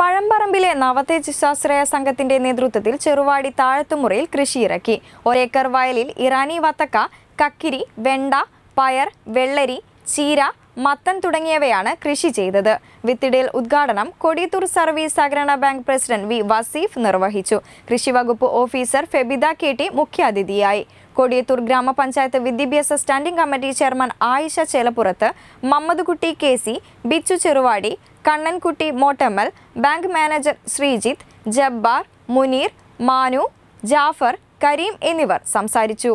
പഴമ്പറമ്പിലെ നവതേജ് സ്വാശ്രയ സംഘത്തിന്റെ നേതൃത്വത്തിൽ ചെറുവാടി താഴത്തുമുറിയിൽ കൃഷിയിറക്കി ഒരേക്കർ വയലിൽ ഇറാനി വത്തക്ക കക്കിരി വെണ്ട പയർ വെള്ളരി ചീര മത്തൻ തുടങ്ങിയവയാണ് കൃഷി ചെയ്തത്. വിത്തിടൽ ഉദ്ഘാടനം കൊടിയത്തൂർ സർവീസ് സഹകരണ ബാങ്ക് പ്രസിഡന്റ് വി വസീഫ് നിർവഹിച്ചു. കൃഷിവകുപ്പ് ഓഫീസർ ഫെബിദ കെ ടി മുഖ്യാതിഥിയായി. കൊടിയത്തൂർ ഗ്രാമപഞ്ചായത്ത് വിദ്യാഭ്യാസ standing committee chairman Ayisha Chelappurath Mammadkutty K C Bichu Cheruvadi Kannankutty Mottammal bank manager Sreejith Jabbar Muneer Manu Jafar Kareem എന്നിവർ സംസാരിച്ചു.